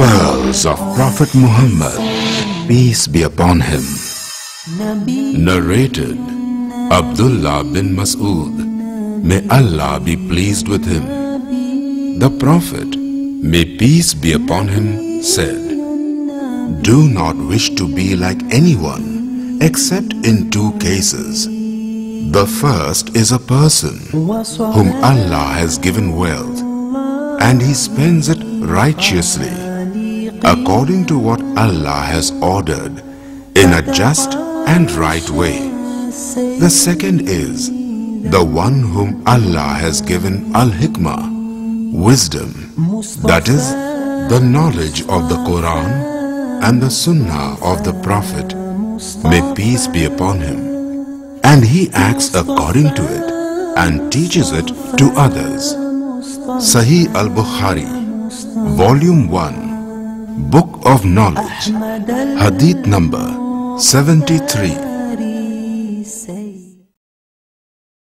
Pearls of Prophet Muhammad, peace be upon him. Narrated Abdullah bin Mas'ud. May Allah be pleased with him. The Prophet, may peace be upon him, said, Do not wish to be like anyone except in two cases. The first is a person whom Allah has given wealth and he spends it righteously according to what Allah has ordered in a just and right way. The second is the one whom Allah has given al-hikmah, wisdom, that is the knowledge of the Quran and the Sunnah of the Prophet. May peace be upon him. And he acts according to it and teaches it to others. Sahih al-Bukhari, Volume 1, Book of Knowledge, Hadith number 73.